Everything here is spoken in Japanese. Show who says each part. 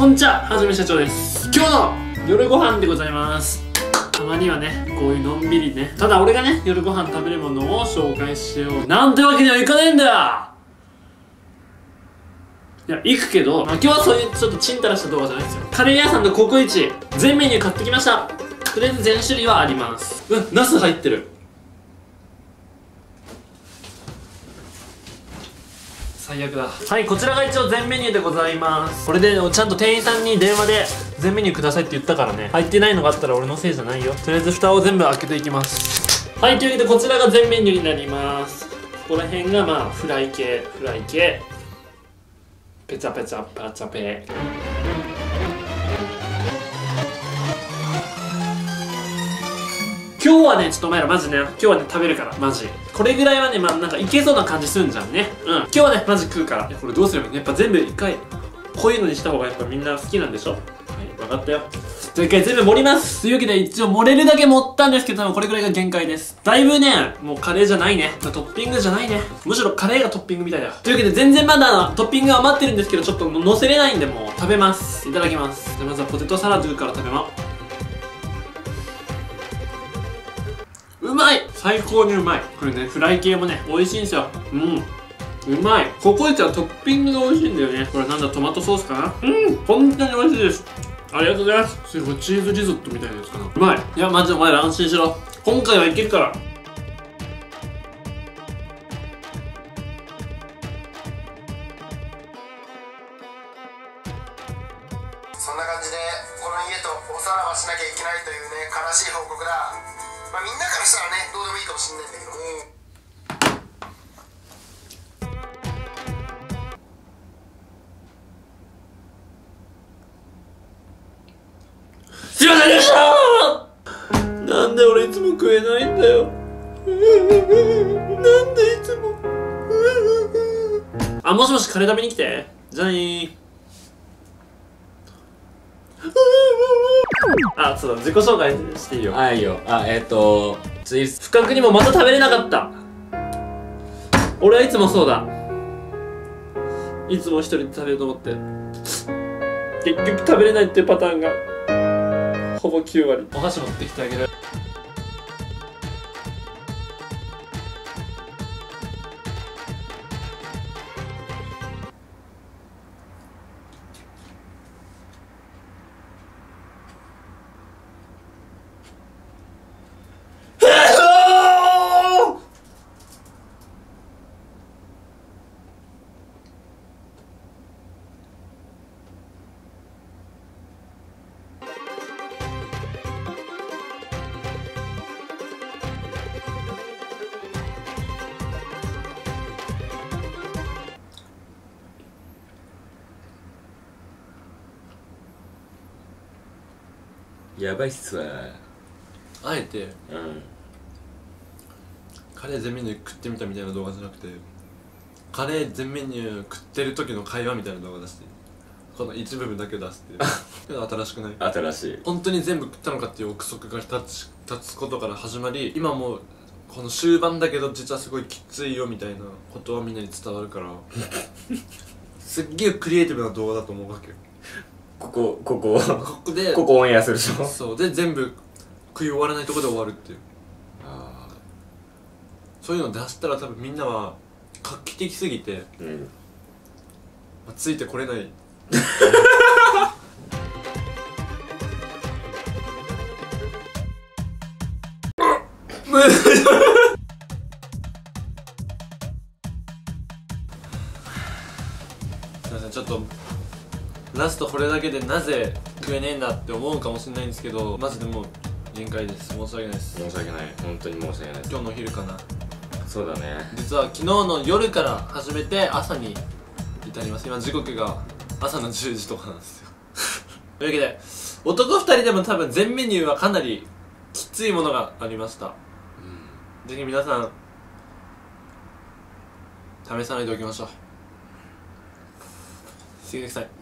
Speaker 1: こんにちははじめ社長です今日の夜ご飯でございますたまにはねこういうのんびりねただ俺がね夜ご飯食べるものを紹介しようなんてわけにはいかねえんだよいや、行くけど、まあ、今日はそういうちょっとチンタラした動画じゃないですよ。カレー屋さんのココイチ、全メニュー買ってきました。とりあえず全種類はあります。うん、ナス入ってる。最悪だ。はいこちらが一応全メニューでございます。これでちゃんと店員さんに電話で全メニューくださいって言ったからね。入ってないのがあったら俺のせいじゃないよ。とりあえず蓋を全部開けていきます。はいというわけでこちらが全メニューになります。ここら辺がまあフライ系。フライ系。ペチャペチャパチャペ。今日はねちょっとお前らマジね。今日はね食べるからマジ。これぐらいはねまあなんかいけそうな感じするんじゃんね。うん。今日はねマジ食うから。これどうすればいいの？やっぱ全部一回。こういうのにした方がやっぱみんな好きなんでしょはい分かったよ。じゃあ一回全部盛ります。というわけで一応盛れるだけ盛ったんですけど多分これぐらいが限界です。だいぶねもうカレーじゃないね。トッピングじゃないね。むしろカレーがトッピングみたいだというわけで全然まだトッピングは余ってるんですけどちょっと乗せれないんでもう食べます。いただきます。じゃあまずはポテトサラダから食べますまい。最高にうまい。これねフライ系もね美味しいんですよ。うん。うまい。ココイチはトッピングが美味しいんだよね。これなんだトマトソースかな？うん。本当に美味しいです。ありがとうございます。すごいチーズリゾットみたいなやつかな。うまい。いやマジでお前ら安心しろ。今回はいけるから。
Speaker 2: そんな感じでこの家とおさらばしなきゃいけないというね悲しい報告だまあみんなからしたらねどうでもいいかもしんないんだけど。も
Speaker 1: すいませんでした。なんで俺いつも食えないんだよ。なんでいつも。あもしもしカレー食べに来て。じゃあねー。あそうだ自己紹介していいよ。
Speaker 3: あいいよ。あえっ、とツイス
Speaker 1: 不覚にもまた食べれなかった。俺はいつもそうだ。いつも一人で食べると思って。結局食べれないっていうパターンがほぼ9割。お箸持ってきてあげる
Speaker 3: やばいっすわ。
Speaker 4: あえて
Speaker 3: うん。
Speaker 4: カレー全メニュー食ってみたみたいな動画じゃなくてカレー全メニュー食ってる時の会話みたいな動画出してこの一部分だけ出すっていう けど新しくない？
Speaker 3: 新しい。
Speaker 4: 本当に全部食ったのかっていう憶測が立つ立つことから始まり今もうこの終盤だけど実はすごいきついよみたいなことはみんなに伝わるから すっげえクリエイティブな動画だと思うわけよ
Speaker 3: ここここ
Speaker 4: ここで
Speaker 3: ここオンエアするでしょ
Speaker 4: そうで全部食い終わらないところで終わるっていう。
Speaker 3: あ
Speaker 4: そういうの出したら多分みんなは画期的すぎて、
Speaker 3: ーうん。
Speaker 4: まあ、ついてこれない。すいませんちょっとラストこれだけでなぜ食えねえんだって思うかもしれないんですけどマジでもう限界です。申し訳ないです。
Speaker 3: 申し訳ない。本当に申し訳ないです。
Speaker 4: 今日のお昼かな？
Speaker 3: そうだね。
Speaker 4: 実は昨日の夜から始めて朝に至ります。今時刻が朝の10時とかなんですよ。というわけで男2人でも多分全メニューはかなりきついものがありました。ぜひ皆さん試さないでおきましょう。してください